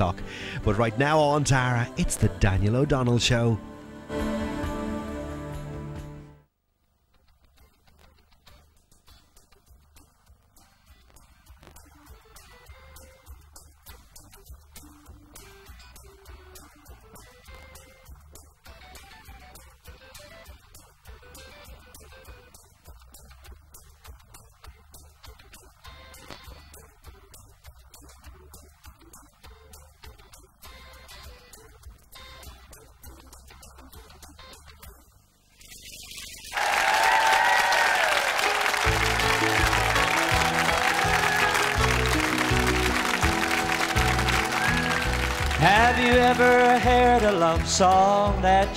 o'clock. But right now on Tara, it's the Daniel O'Donnell Show.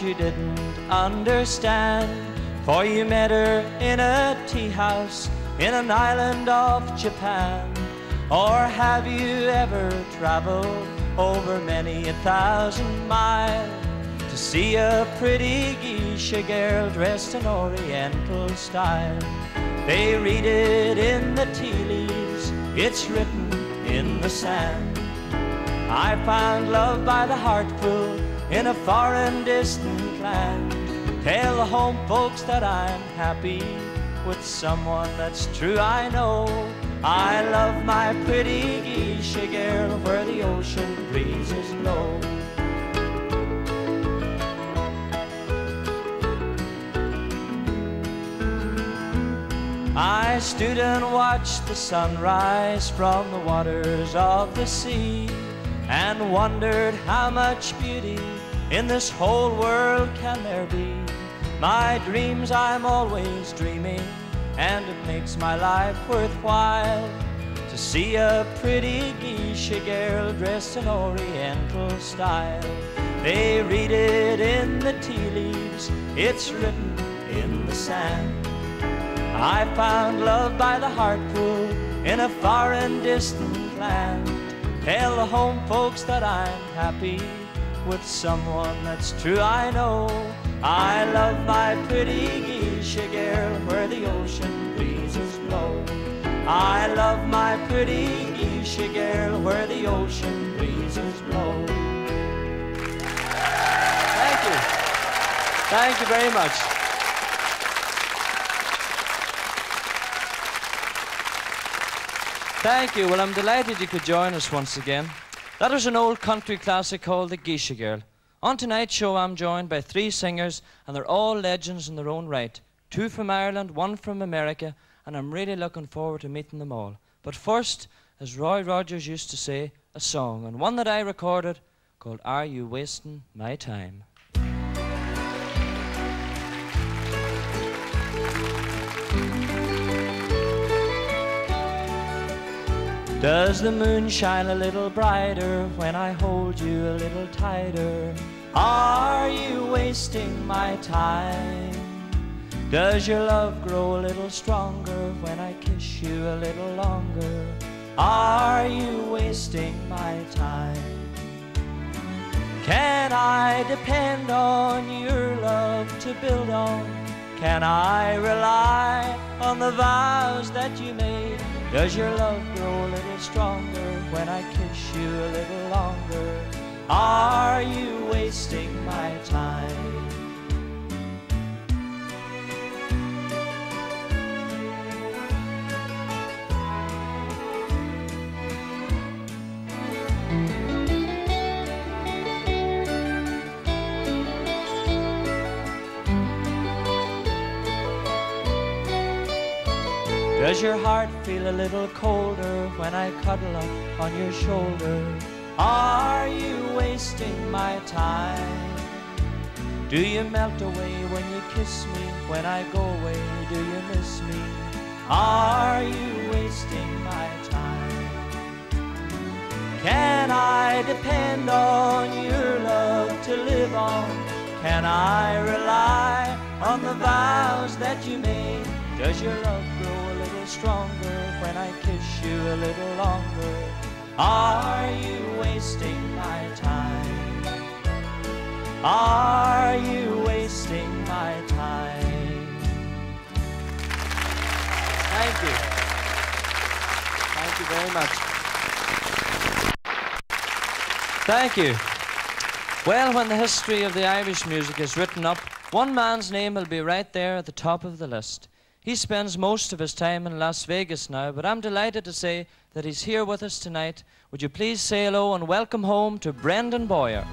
You didn't understand? For you met her in a tea house in an island off Japan. Or have you ever traveled over many a thousand miles to see a pretty geisha girl dressed in oriental style? They read it in the tea leaves, it's written in the sand. I found love by the heart heartful in a foreign distant land. Tell the home folks that I'm happy with someone that's true, I know. I love my pretty geisha girl where the ocean breezes blow. I stood and watched the sunrise from the waters of the sea and wondered how much beauty in this whole world can there be. My dreams I'm always dreaming, and it makes my life worthwhile to see a pretty geisha girl dressed in oriental style. They read it in the tea leaves, it's written in the sand. I found love by the heart pool in a far and distant land. Tell the home folks that I'm happy with someone that's true, I know. I love my pretty geisha girl where the ocean breezes blow. I love my pretty geisha girl where the ocean breezes blow. Thank you. Thank you very much. Thank you. Well, I'm delighted you could join us once again. That was an old country classic called The Geisha Girl. On tonight's show, I'm joined by three singers, and they're all legends in their own right. Two from Ireland, one from America, and I'm really looking forward to meeting them all. But first, as Roy Rogers used to say, a song, and one that I recorded called Are You Wasting My Time? Does the moon shine a little brighter when I hold you a little tighter? Are you wasting my time? Does your love grow a little stronger when I kiss you a little longer? Are you wasting my time? Can I depend on your love to build on? Can I rely on the vows that you made? Does your love grow a little stronger when I kiss you a little longer? Are you wasting my time? Does your heart feel a little colder when I cuddle up on your shoulder? Are you wasting my time? Do you melt away when you kiss me? When I go away, do you miss me? Are you wasting my time? Can I depend on your love to live on? Can I rely on the vows that you made? Does your love grow stronger when I kiss you a little longer? Are you wasting my time? Are you wasting my time? Thank you. Thank you very much. Thank you. Well, when the history of the Irish music is written up, one man's name will be right there at the top of the list. He spends most of his time in Las Vegas now, but I'm delighted to say that he's here with us tonight. Would you please say hello and welcome home to Brendan Bowyer?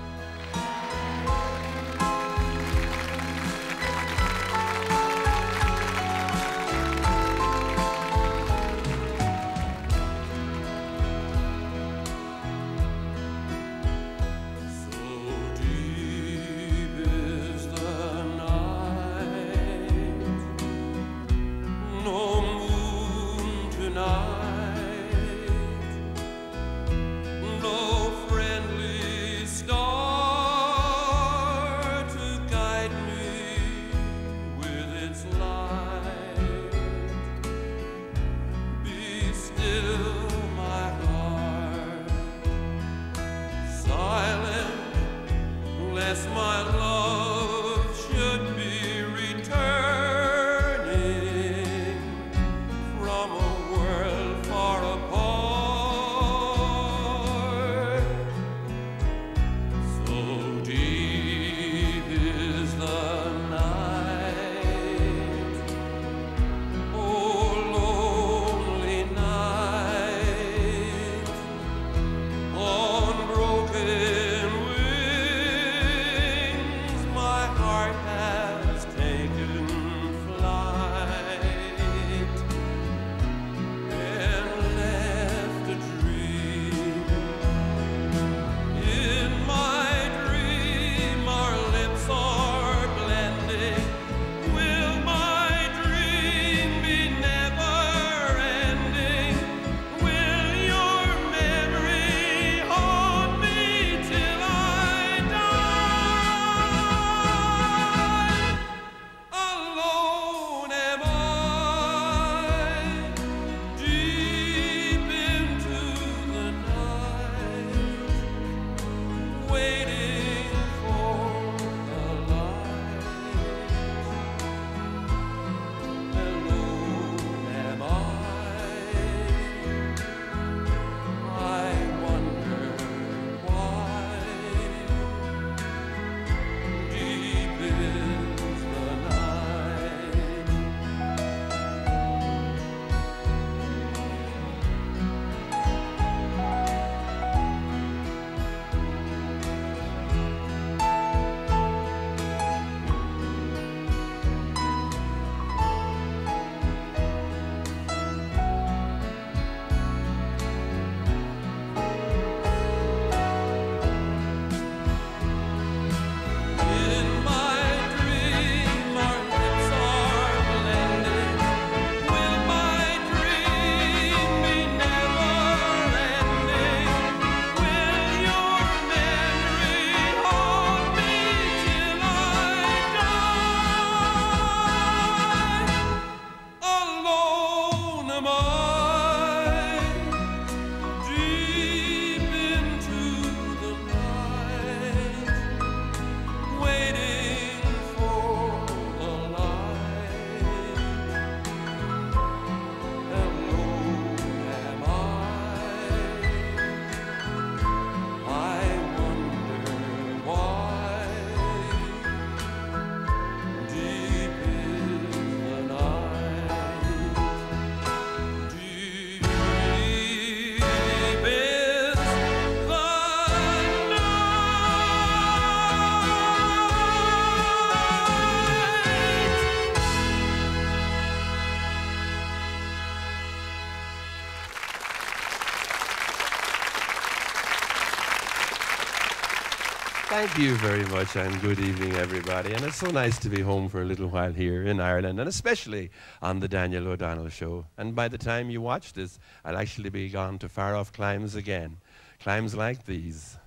Thank you very much, and good evening, everybody. And it's so nice to be home for a little while here in Ireland, and especially on the Daniel O'Donnell Show. And by the time you watch this, I'll actually be gone to far off climes again. Climes like these.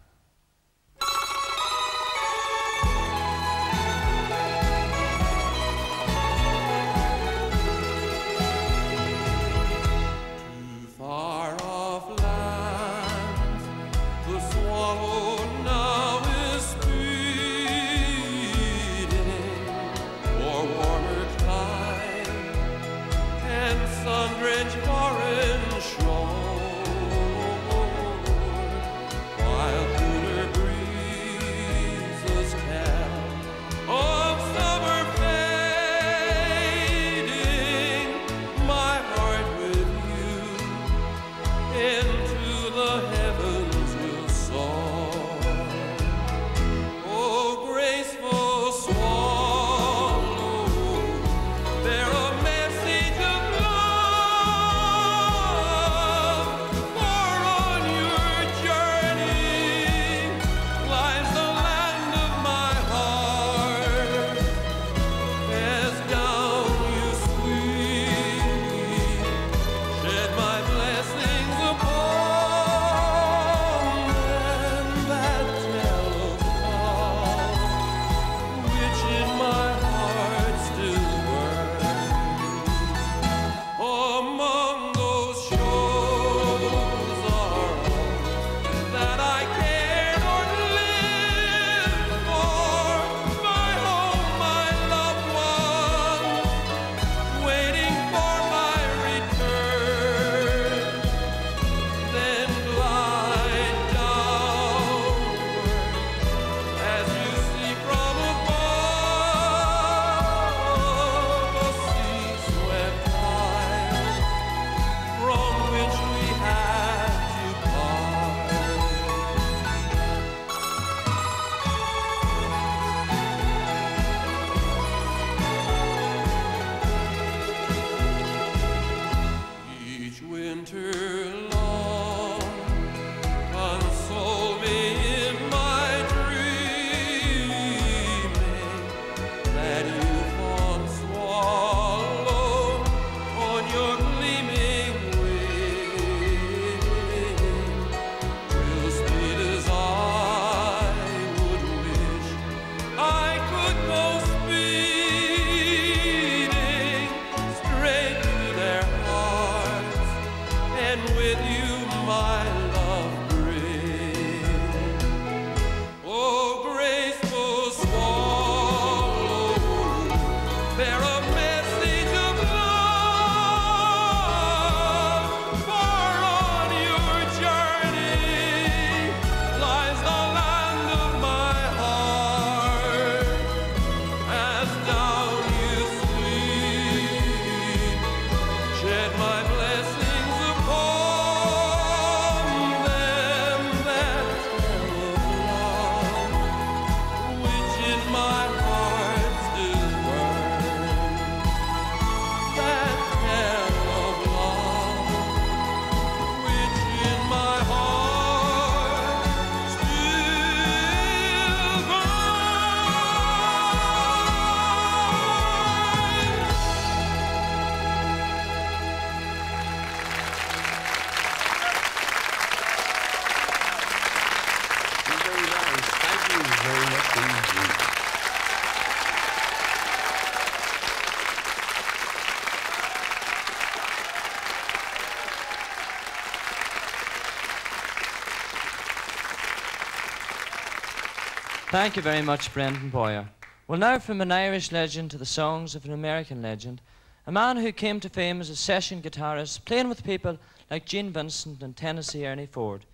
Thank you very much, Brendan Bowyer. Well, now from an Irish legend to the songs of an American legend, a man who came to fame as a session guitarist, playing with people like Gene Vincent and Tennessee Ernie Ford.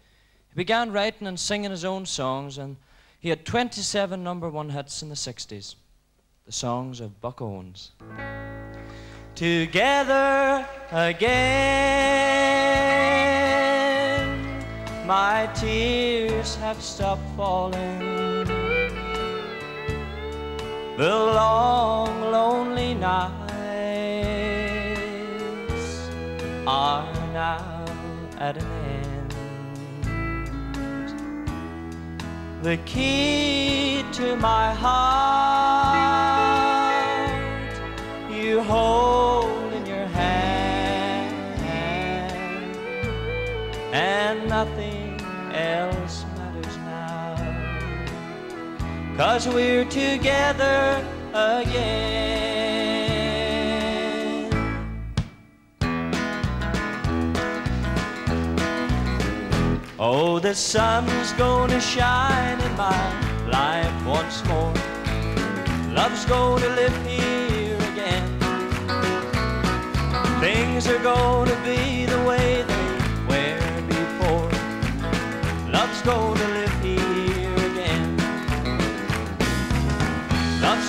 He began writing and singing his own songs, and he had 27 number one hits in the 60s. The songs of Buck Owens. Together again, my tears have stopped falling. The long, lonely nights are now at an end. The key to my heart you hold in your hand, and nothing Cause we're together again. Oh, the sun's gonna shine in my life once more. Love's gonna live here again. Things are gonna be the way they were before. Love's gonna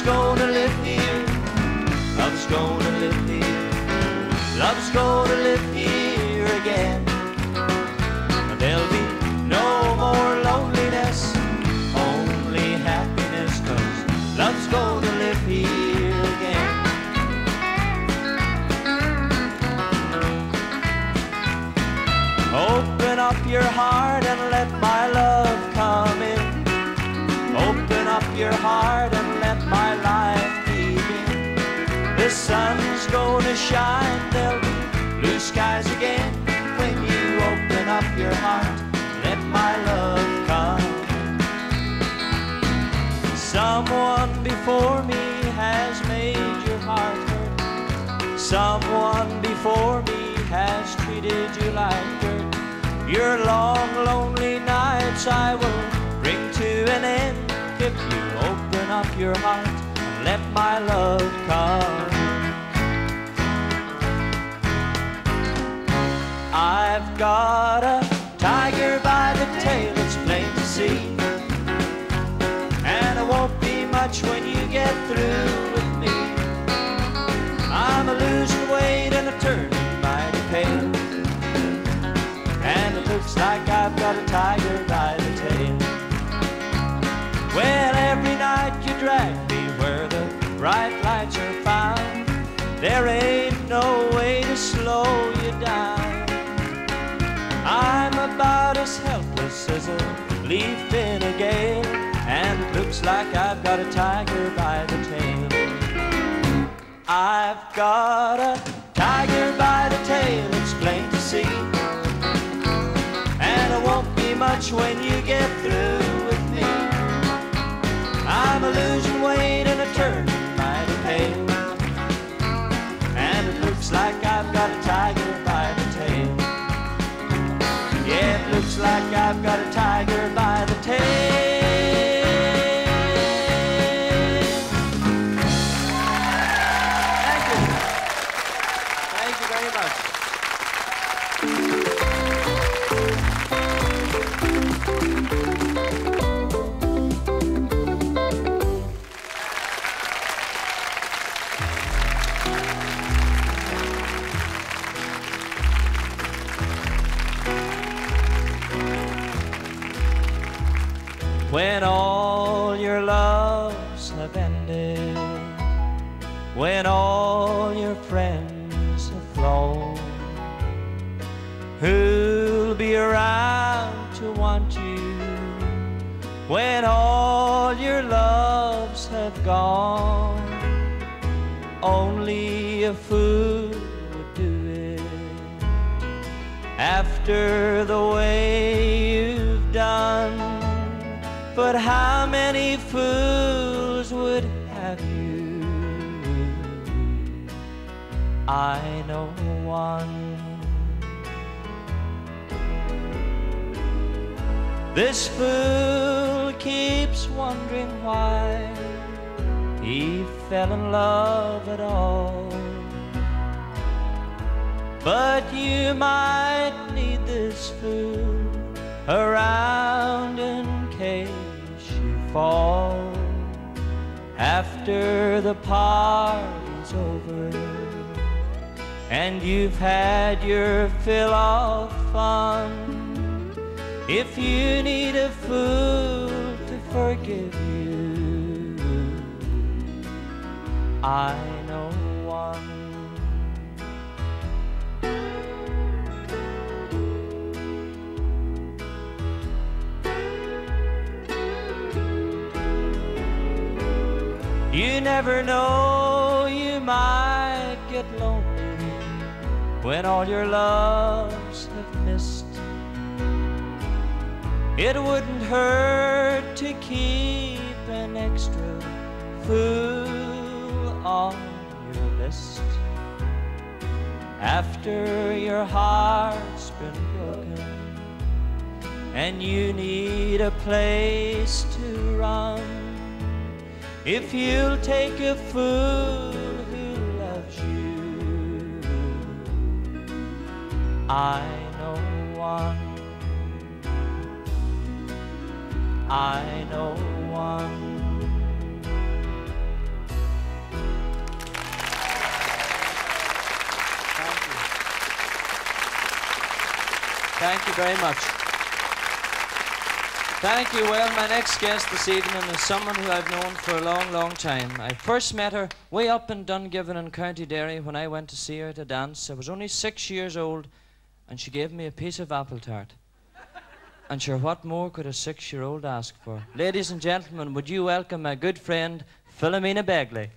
Love's gonna live here. Love's gonna gonna shine, there'll be blue skies again when you open up your heart. Let my love come. Someone before me has made your heart hurt. Someone before me has treated you like dirt. Your long, lonely nights I will bring to an end if you open up your heart and let my love come. I've got a tiger by the tail, it's plain to see. And it won't be much when you get through with me. I'm a losing weight and a turning mighty pale. And it looks like I've got a tiger by the tail. Well, every night you drag me where the bright lights are found. There ain't no way to slow you down. I'm about as helpless as a leaf in a gale, and it looks like I've got a tiger by the tail. I've got a tiger by the tail, it's plain to see. And it won't be much when you how many fools would have you? I know one. This fool keeps wondering why he fell in love at all. But you might need this fool around in fall after the party's over and you've had your fill of fun. If you need a fool to forgive you, I You never know, you might get lonely when all your loves have missed. It wouldn't hurt to keep an extra fool on your list. After your heart's been broken and you need a place to run. If you'll take a fool who loves you, I know one. I know one. Thank you. Thank you very much. Thank you. Well, my next guest this evening is someone who I've known for a long, long time. I first met her way up in Dungiven in County Derry when I went to see her at a dance. I was only six years old, and she gave me a piece of apple tart. And sure, what more could a six year old ask for? Ladies and gentlemen, would you welcome my good friend, Philomena Begley?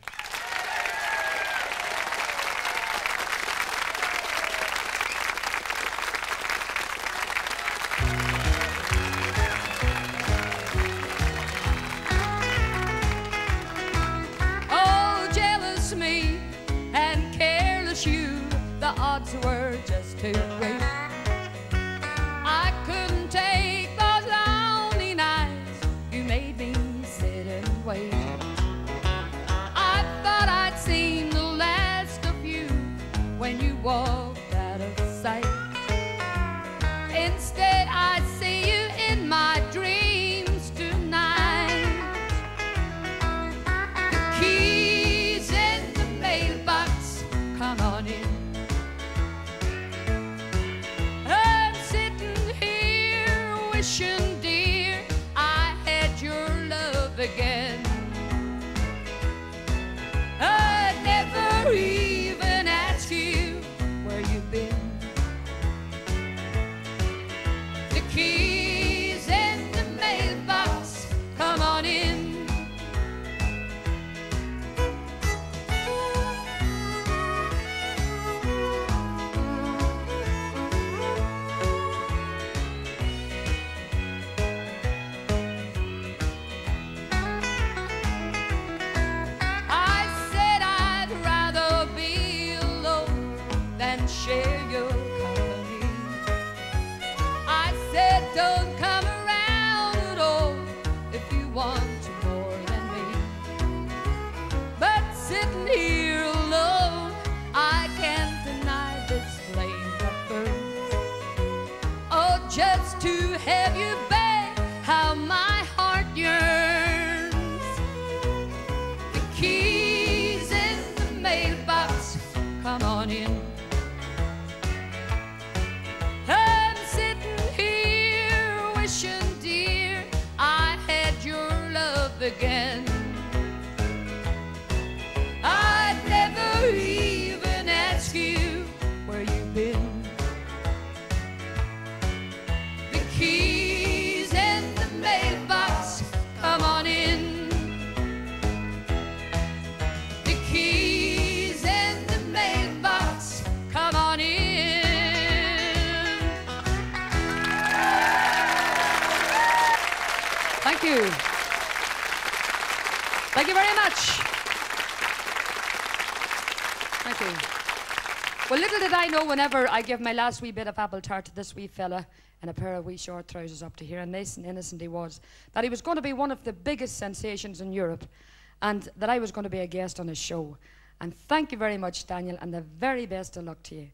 Whenever I give my last wee bit of apple tart to this wee fella in a pair of wee short trousers up to here, and nice and innocent he was, that he was going to be one of the biggest sensations in Europe and that I was going to be a guest on his show. And thank you very much, Daniel, and the very best of luck to you.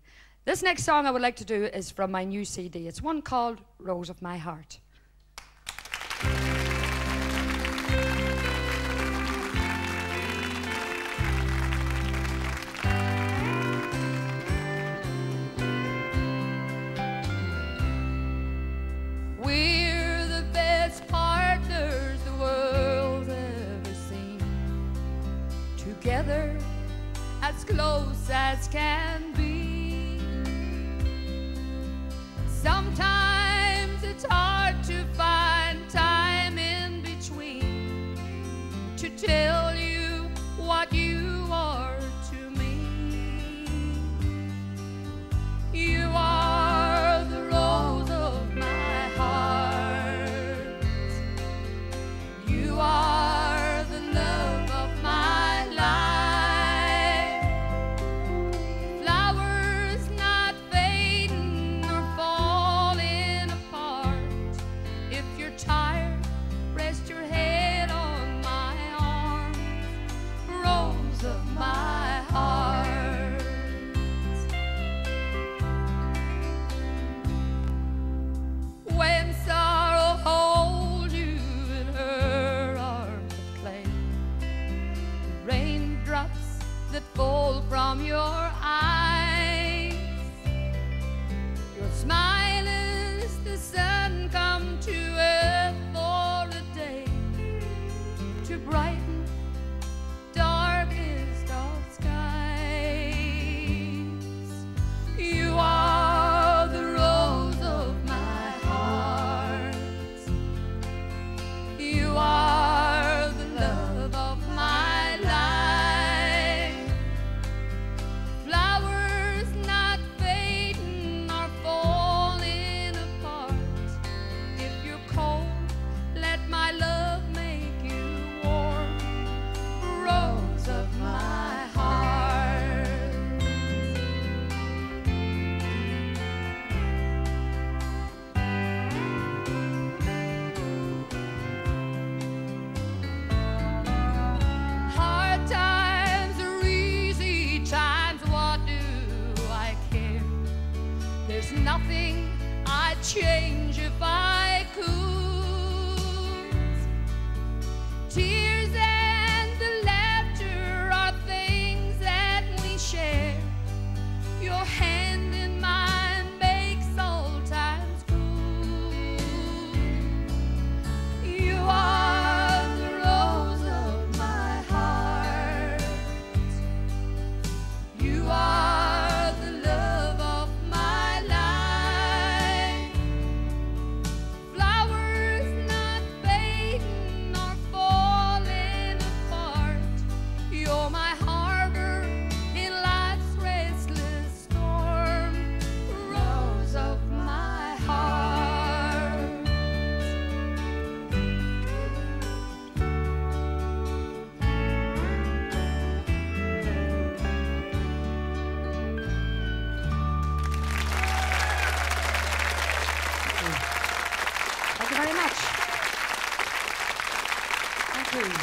This next song I would like to do is from my new CD. It's one called Rose of My Heart.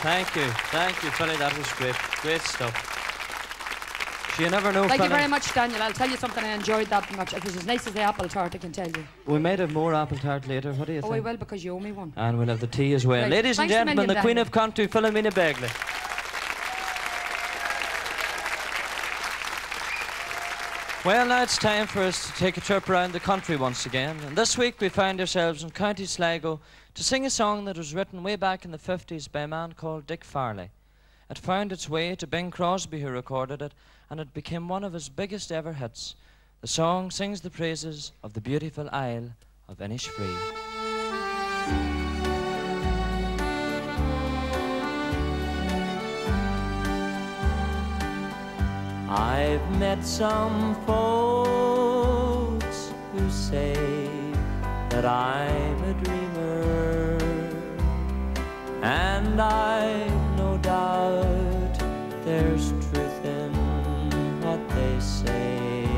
Thank you. Thank you. Philly. That was great. Great stuff. So you never know, Thank you very much, Daniel. I'll tell you something. I enjoyed that much. It was as nice as the apple tart, I can tell you. We might have more apple tart later. What do you Oh, think? I will because you owe me one. And we'll have the tea as well. Right. Ladies and Thanks a gentlemen, the Queen Daniel. of Country, Philomena Begley. Well, now it's time for us to take a trip around the country once again. And this week we find ourselves in County Sligo to sing a song that was written way back in the 50s by a man called Dick Farrelly. It found its way to Bing Crosby, who recorded it, and it became one of his biggest ever hits. The song sings the praises of the beautiful Isle of Innisfree. I've met some folks who say that I'm a dreamer. And I've no doubt there's truth in what they say.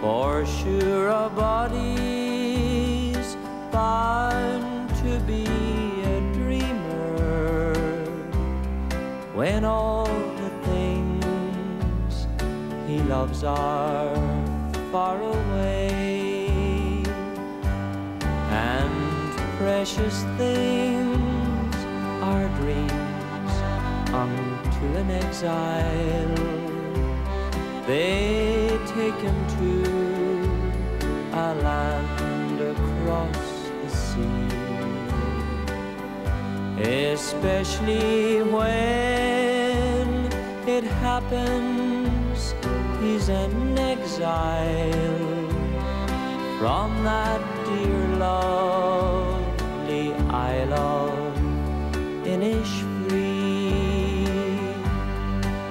For sure, a body's bound to be a dreamer when all the things he loves are far away precious things are dreams unto an exile. They take him to a land across the sea especially when it happens he's an exile from that dear lovely isle of Innisfree.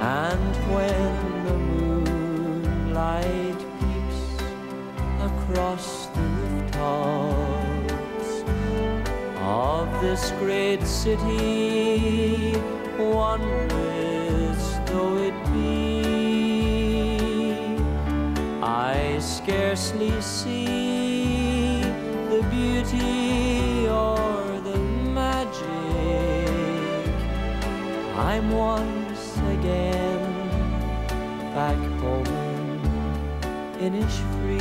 And when the moonlight peeps across the rooftops of this great city, wondrous though it be, I scarcely see the beauty I'm once again back home in Innisfree.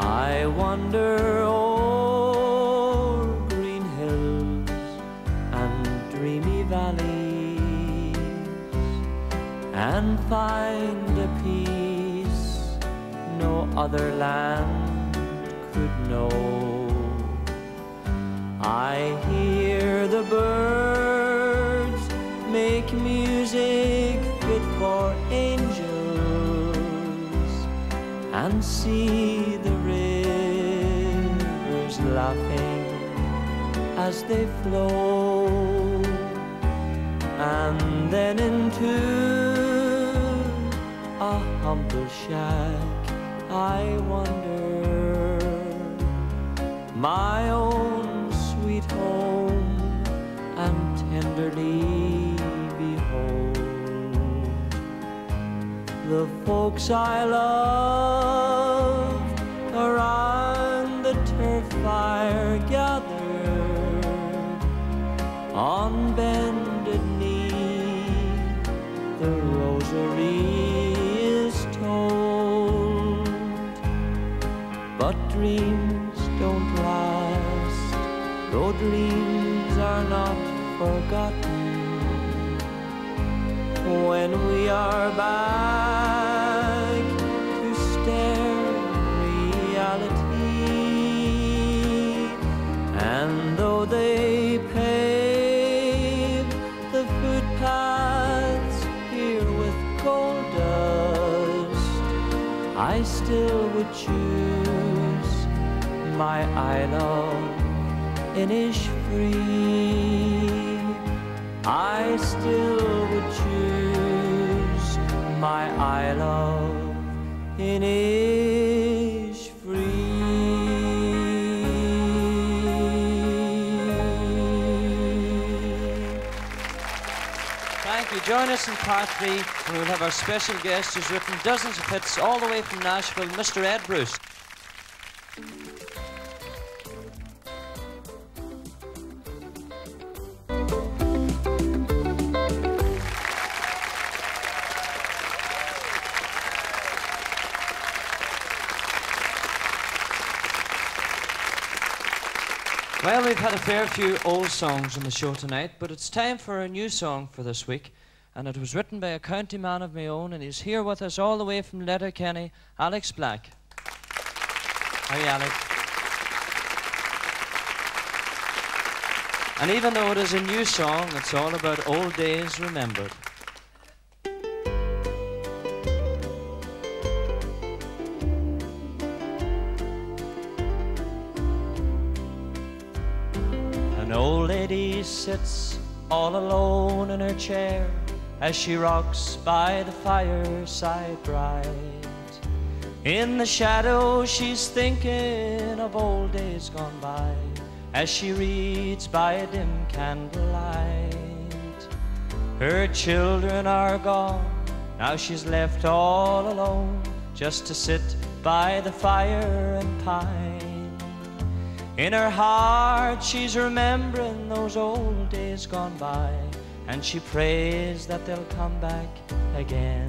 I wander o'er green hills and dreamy valleys and find other land could know. I hear the birds make music fit for angels and see the rivers laughing as they flow. And then into a humble shack I wander, my own sweet home, and tenderly behold the folks I love around the turf fire dreams don't last, though dreams are not forgotten when we are back to stare reality. And though they pave the footpaths here with gold dust, I still would choose my isle of Innisfree. I still would choose my isle of Innisfree. Thank you. Join us in part three, and we'll have our special guest who's written dozens of hits all the way from Nashville, Mr. Ed Bruce. Had a fair few old songs on the show tonight, but it's time for a new song for this week. And it was written by a county man of my own, and he's here with us all the way from Letterkenny, Alex Black. Hi, Alex? And even though it is a new song, it's all about old days remembered. All alone in her chair as she rocks by the fireside bright. In the shadow, she's thinking of old days gone by as she reads by a dim candlelight. Her children are gone, now she's left all alone just to sit by the fire and pine. In her heart, she's remembering those old days gone by, and she prays that they'll come back again.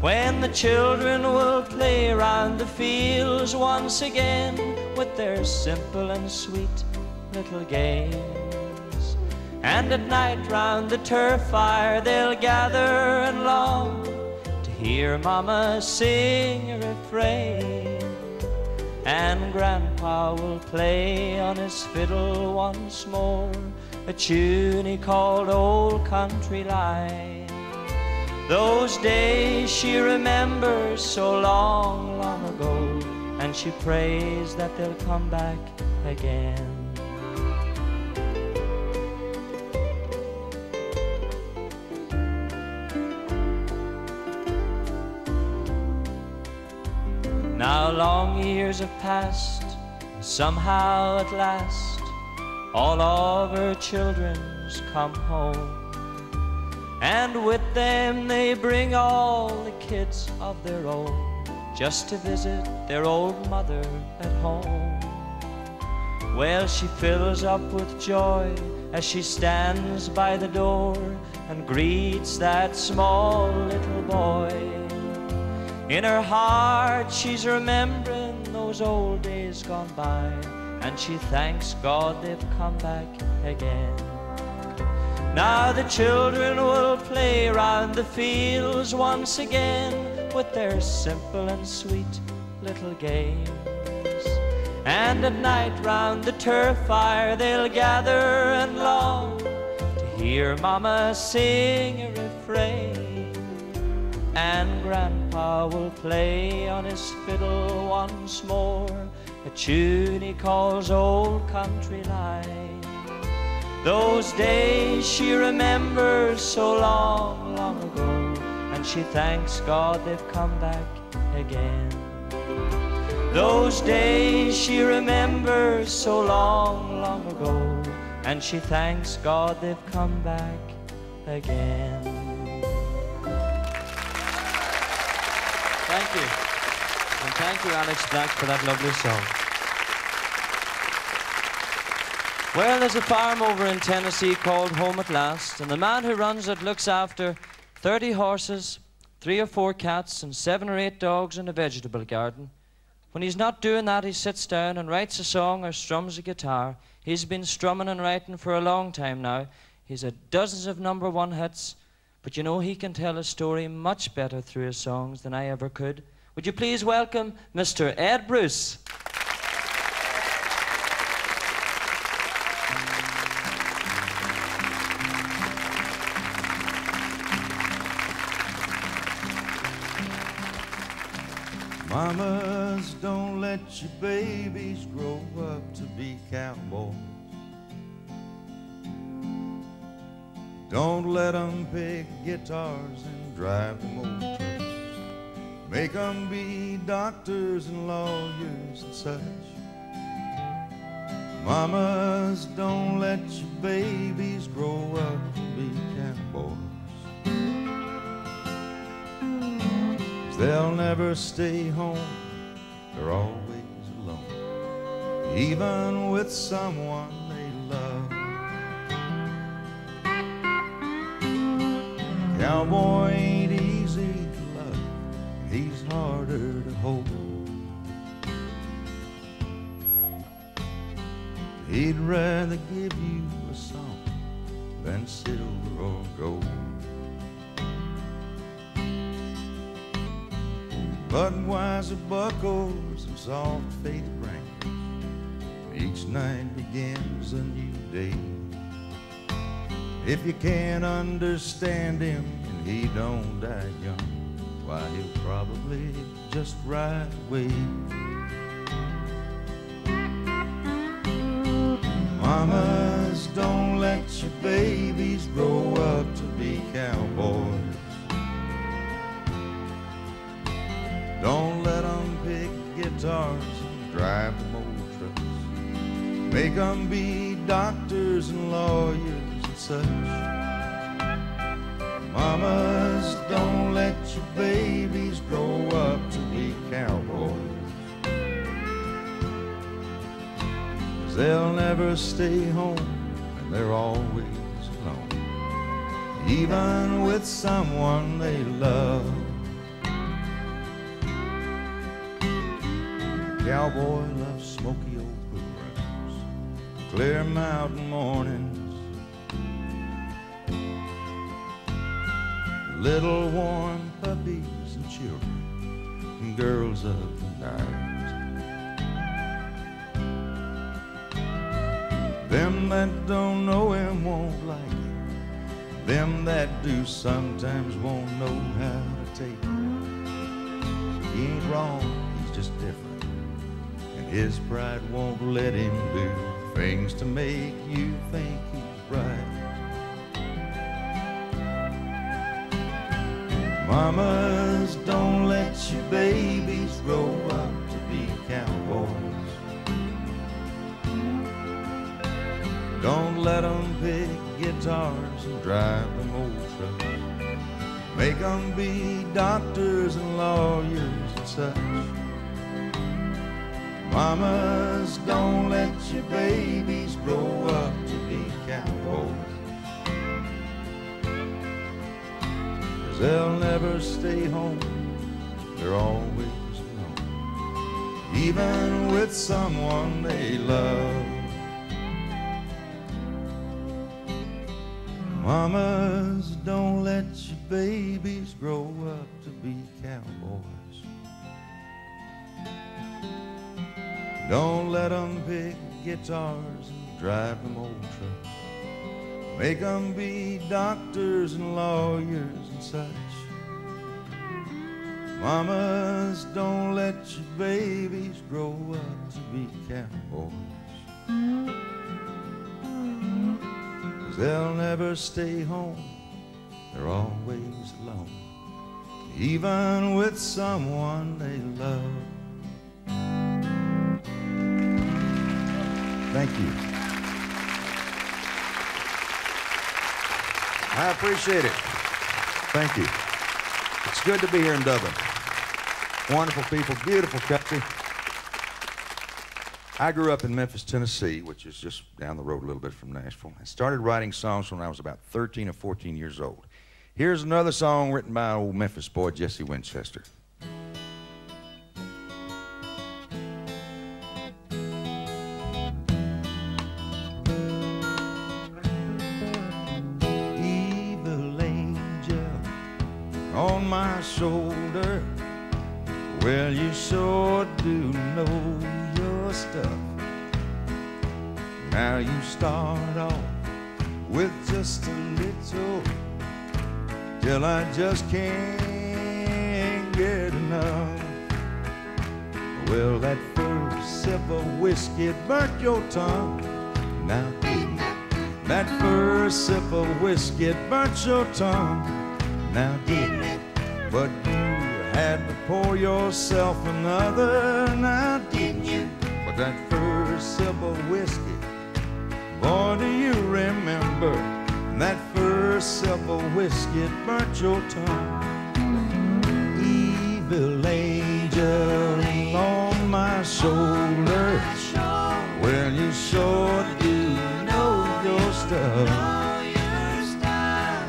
When the children will play round the fields once again with their simple and sweet little games. And at night round the turf fire they'll gather and long to hear Mama sing a refrain. And Grandpa will play on his fiddle once more a tune he called Old Country Line. Those days she remembers so long, long ago, and she prays that they'll come back again. Now long years have passed, somehow at last, all of her children's come home. And with them they bring all the kids of their own just to visit their old mother at home. Well, she fills up with joy as she stands by the door and greets that small little boy. In her heart, she's remembering those old days gone by, and she thanks God they've come back again. Now the children will play round the fields once again with their simple and sweet little games. And at night round the turf fire they'll gather and long to hear Mama sing a refrain. And Grandpa will play on his fiddle once more a tune he calls Old Country Line. Those days she remembers so long, long ago, and she thanks God they've come back again. Those days she remembers so long, long ago, and she thanks God they've come back again. Thank you. And thank you, Alex Black, for that lovely song. Well, there's a farm over in Tennessee called Home at Last, and the man who runs it looks after 30 horses, three or four cats, and seven or eight dogs and a vegetable garden. When he's not doing that, he sits down and writes a song or strums a guitar. He's been strumming and writing for a long time now. He's had dozens of number one hits, but you know he can tell a story much better through his songs than I ever could. Would you please welcome Mr. Ed Bruce? Mamas, don't let your babies grow up to be cowboys. Don't let them pick guitars and drive the motor trucks. Make them be doctors and lawyers and such. Mamas, don't let your babies grow up to be cowboys. They'll never stay home, they're always alone, even with someone they love. Cowboy ain't easy to love, he's harder to hold. He'd rather give you a song than silver or gold. Button Budweiser buckles and soft faded rain. Each night begins a new day. If you can't understand him and he don't die young, why he'll probably just ride away. Mamas, don't let your babies grow up to be cowboys. Don't let them pick guitars and drive them old trucks. Make them be doctors and lawyers such. Mamas, don't let your babies grow up to be cowboys. Cause they'll never stay home and they're always alone. Even with someone they love. Cowboy loves smoky old rooms, clear mountain mornings, little warm puppies and children, and girls of the night. Them that don't know him won't like him. Them that do sometimes won't know how to take it. He ain't wrong, he's just different. And his pride won't let him do things to make you think he's right. Mamas, don't let your babies grow up to be cowboys. Don't let them pick guitars and drive them old trucks. Make them be doctors and lawyers and such. Mamas, don't let your babies grow up to be cowboys. Cause they'll never stay home, they're always alone. Even with someone they love. Mamas, don't let your babies grow up to be cowboys. Don't let them pick guitars and drive them old trucks. Make them be doctors and lawyers and such. Mamas, don't let your babies grow up to be cowboys. Cause they'll never stay home, they're always alone. Even with someone they love. Thank you. I appreciate it. Thank you. It's good to be here in Dublin. Wonderful people, beautiful country. I grew up in Memphis, Tennessee, which is just down the road a little bit from Nashville. I started writing songs when I was about 13 or 14 years old. Here's another song written by old Memphis boy Jesse Winchester. Now you start off with just a little till I just can't get enough. Well, that first sip of whiskey burnt your tongue. Now? That first sip of whiskey burnt your tongue. Now? But you had to pour yourself another. Now, didn't you? But that first sip of whiskey, boy, do you remember? That first sip of whiskey burnt your tongue. Evil angel on my shoulder. Well, you sure do know your stuff.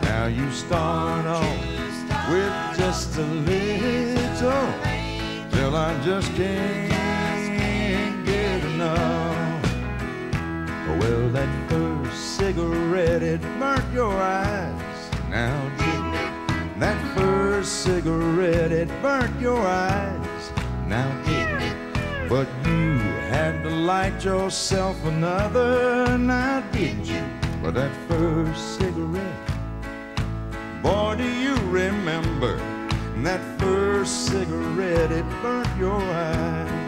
Now you start off with just a little till I just can't cigarette, it burnt your eyes. Now, it? That first cigarette, it burnt your eyes. Now, it? But you had to light yourself another. Now, didn't you? But that first cigarette, boy, do you remember? That first cigarette, it burnt your eyes.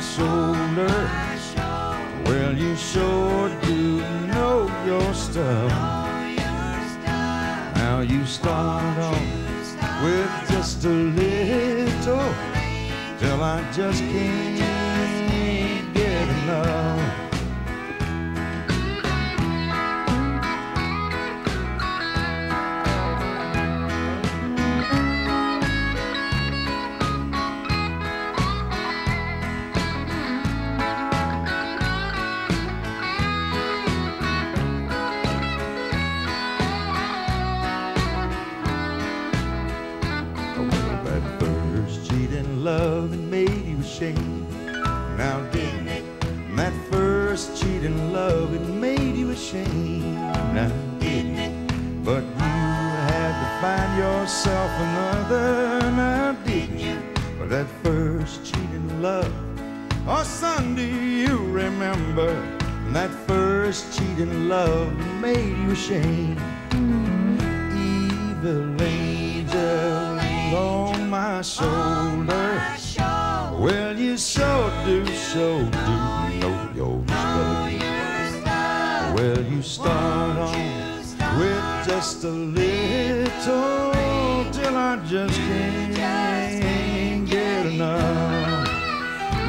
Shoulder. Well, you sure do know your stuff. Now you start off with just a little till I just can't that first cheating love. Oh, son, do you remember that first cheating love made you ashamed? Mm-hmm. Evil angel on my shoulder. Well, you sure do, sure do know your stuff. Well, you start on with just a little till I just mm-hmm. can't get.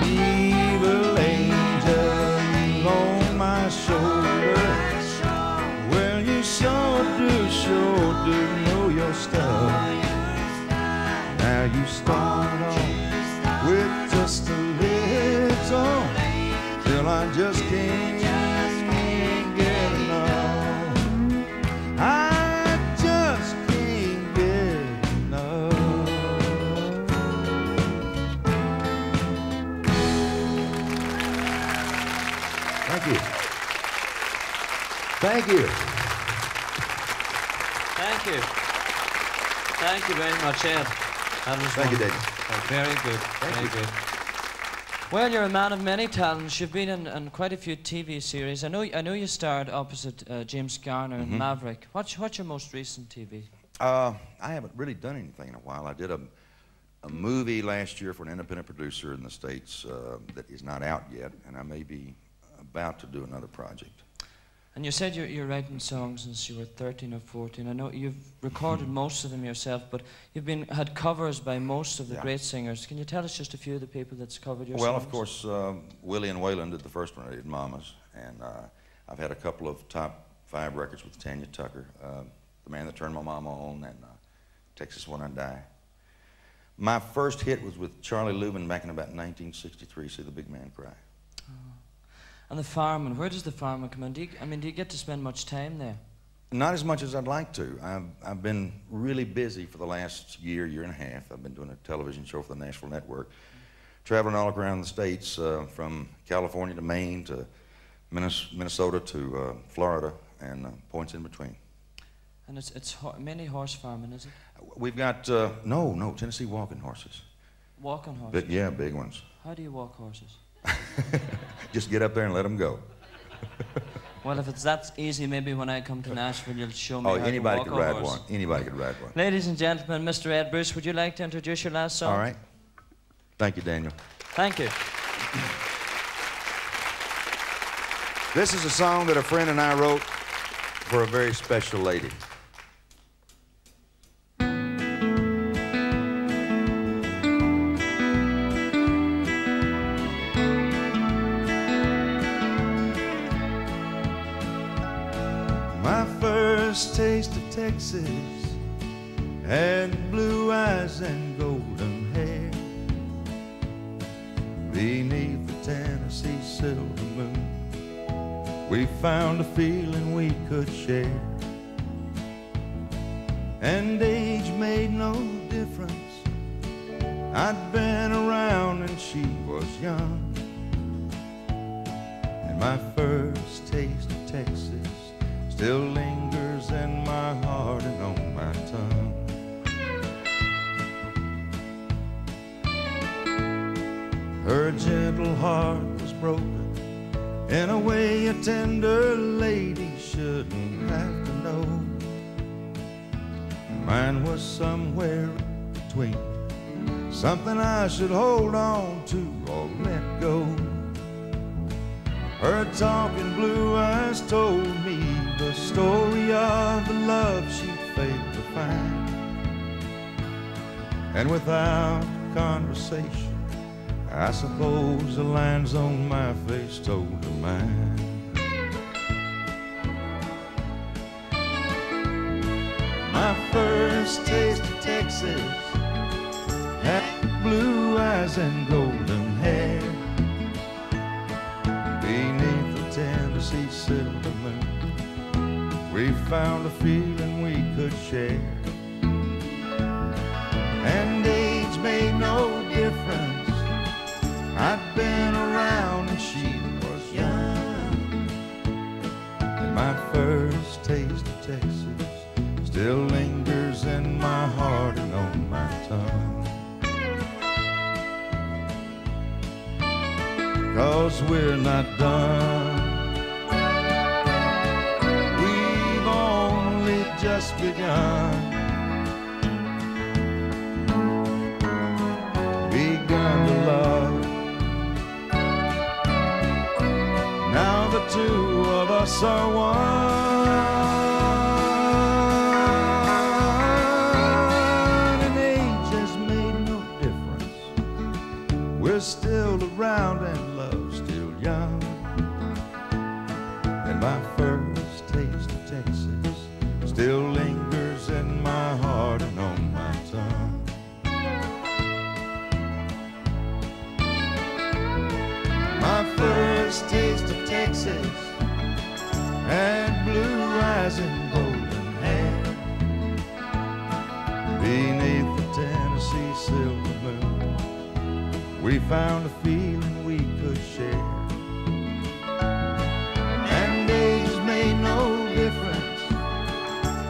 Evil angel on my shoulder. Well, you sure do, sure do know your stuff. Now you start off with just a little till I just Thank you. Thank you. Thank you very much, Ed. That was Thank you, wonderful. Dave. Very good. very good. Well, you're a man of many talents. You've been in, in quite a few TV series. I know. I know you starred opposite uh, James Garner in Maverick. What's what's your most recent TV? Uh, I haven't really done anything in a while. I did a, a movie last year for an independent producer in the States uh, that is not out yet, and I may be about to do another project. And you said you're, you're writing songs since you were 13 or 14. I know you've recorded most of them yourself, but you've been had covers by most of the Yeah. great singers. Can you tell us just a few of the people that's covered your songs? well, songs? of course, uh, Willie and Waylon did the first one. I did Mamas, and uh, I've had a couple of top five records with Tanya Tucker, uh, The Man That Turned My Mama On, and uh, Texas When I Die. My first hit was with Charlie Louvin back in about 1963, See the Big Man Cry. And the fireman, where does the fireman come in? Do you, I mean, do you get to spend much time there? Not as much as I'd like to. I've, I've been really busy for the last year, year and a half. I've been doing a television show for the Nashville Network, traveling all around the states, uh, from California to Maine to Minnesota to uh, Florida and uh, points in between. And it's, it's ho- mainly horse farming, is it? We've got, uh, no, no, Tennessee walking horses. Walking horses. But yeah, big ones. How do you walk horses? Just get up there and let them go. Well, if it's that easy, maybe when I come to Nashville, you'll show me Oh, how anybody to could walk a ride one. Anybody could ride one. Ladies and gentlemen, Mr. Ed Bruce, would you like to introduce your last song? All right. Thank you, Daniel. Thank you. This is a song that a friend and I wrote for a very special lady. Texas had blue eyes and golden hair beneath the Tennessee silver moon. We found a feeling we could share. And age made no difference. I'd been around and she was young. And my first taste of Texas still lingers heart was broken in a way a tender lady shouldn't have to know. Mine was somewhere between something I should hold on to or let go. Her talking blue eyes told me the story of the love she'd failed to find. And without conversation, I suppose the lines on my face told a man. My first taste of Texas had blue eyes and golden hair. Beneath the Tennessee moon, we found a feeling we could share. And age made no. I'd been around and she was young. And my first taste of Texas still lingers in my heart and on my tongue. Cause we're not done. We've only just begun. The two of us are one. And age has made no difference. We're still we found a feeling we could share. And age made no difference.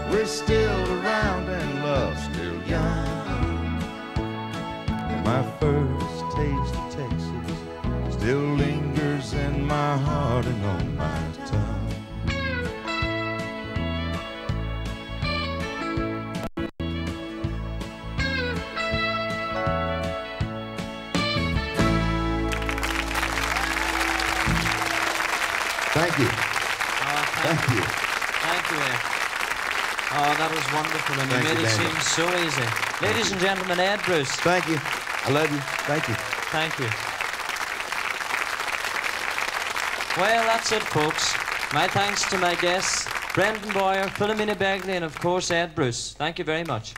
We're still that was wonderful, and Thank you you, made it Daniel. seem so easy. Ladies and gentlemen, Ed Bruce. Thank you. I love you. Thank you. Thank you. Well, that's it, folks. My thanks to my guests, Brendan Bowyer, Philomena Begley, and of course, Ed Bruce. Thank you very much.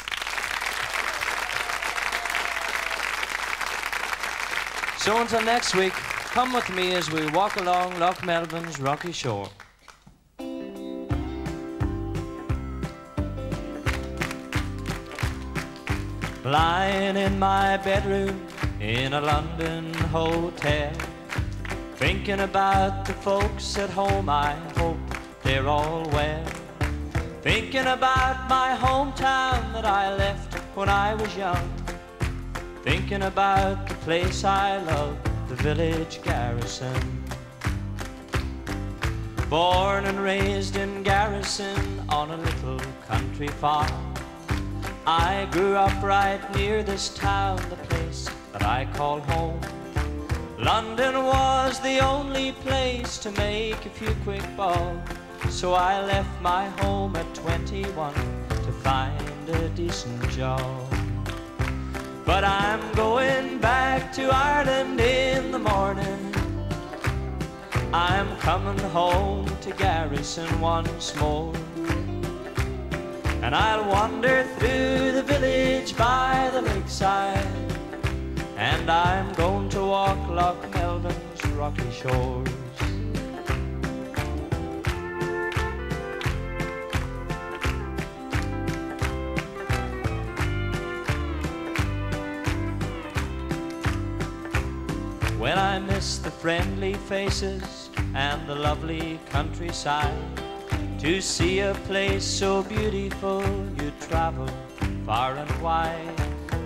So until next week, come with me as we walk along Loch Melvin's rocky shore. Lying in my bedroom in a London hotel. Thinking about the folks at home, I hope they're all well. Thinking about my hometown that I left when I was young. Thinking about the place I love, the village garrison. Born and raised in Garrison on a little country farm. I grew up right near this town, the place that I call home. London was the only place to make a few quick bucks, so I left my home at 21 to find a decent job. But I'm going back to Ireland in the morning. I'm coming home to Garrison once more. And I'll wander through the village by the lakeside. And I'm going to walk Loch Melvin's rocky shores. When I miss the friendly faces and the lovely countryside. To see a place so beautiful, you travel far and wide.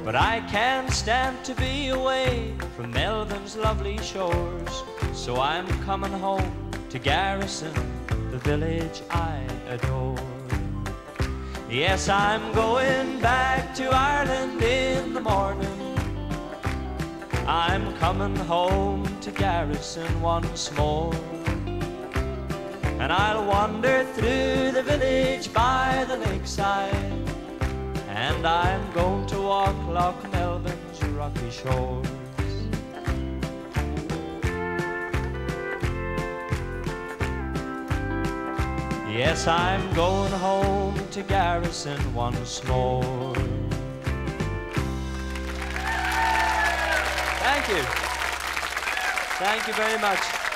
But I can't stand to be away from Melvin's lovely shores. So I'm coming home to Garrison, the village I adore. Yes, I'm going back to Ireland in the morning. I'm coming home to Garrison once more. And I'll wander through the village by the lakeside. And I'm going to walk Loch Melvin's rocky shores. Yes, I'm going home to Garrison once more. Thank you. Thank you very much.